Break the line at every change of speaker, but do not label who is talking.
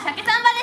鮭サンバ